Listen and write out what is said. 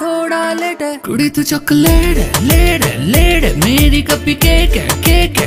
थोड़ा लेट है। कुड़ी तू तो चॉकलेट है, लेट है लेट है। मेरी कपी केक है।